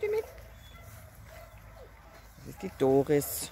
die mit. Das ist die Doris.